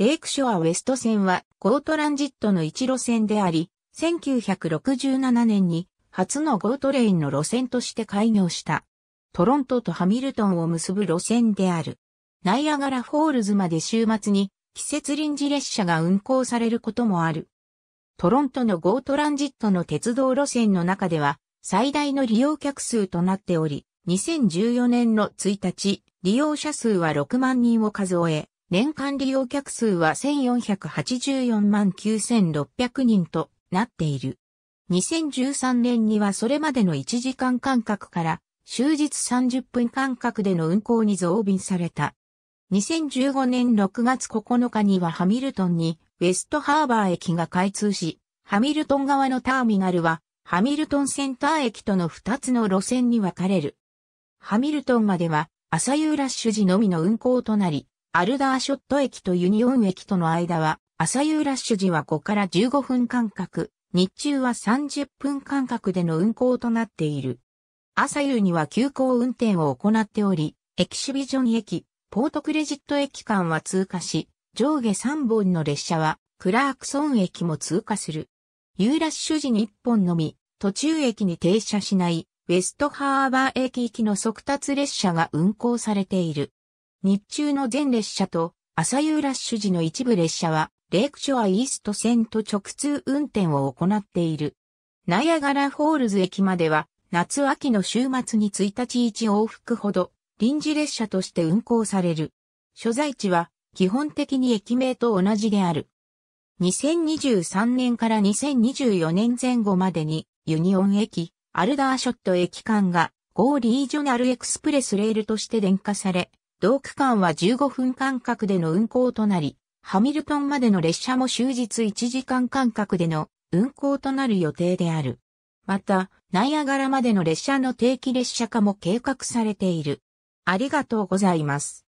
レイクショアウェスト線はゴートランジットの一路線であり、1967年に初のゴートレインの路線として開業した。トロントとハミルトンを結ぶ路線である。ナイアガラフォールズまで週末に季節臨時列車が運行されることもある。トロントのゴートランジットの鉄道路線の中では最大の利用客数となっており、2014年の1日、利用者数は6万人を数え、年間利用客数は1484万9600人となっている。2013年にはそれまでの1時間間隔から終日30分間隔での運行に増便された。2015年6月9日にはハミルトンにウェストハーバー駅が開通し、ハミルトン側のターミナルはハミルトンセンター駅との2つの路線に分かれる。ハミルトンまでは朝夕ラッシュ時のみの運行となり、アルダーショット駅とユニオン駅との間は朝夕ラッシュ時は5から15分間隔、日中は30分間隔での運行となっている。朝夕には急行運転を行っており、エキシビジョン駅、ポートクレジット駅間は通過し、上下3本の列車はクラークソン駅も通過する。ユーラッシュ時に1本のみ、途中駅に停車しないウェストハーバー駅行きの速達列車が運行されている。日中の全列車と朝夕ラッシュ時の一部列車はレイクショアイースト線と直通運転を行っている。ナイアガラフォールズ駅までは夏秋の週末に1日1往復ほど臨時列車として運行される。所在地は基本的に駅名と同じである。2023年から2024年前後までにユニオン駅、アルダーショット駅間がゴーリージョナルエクスプレスレールとして電化され、同区間は15分間隔での運行となり、ハミルトンまでの列車も終日1時間間隔での運行となる予定である。また、ナイアガラまでの列車の定期列車化も計画されている。ありがとうございます。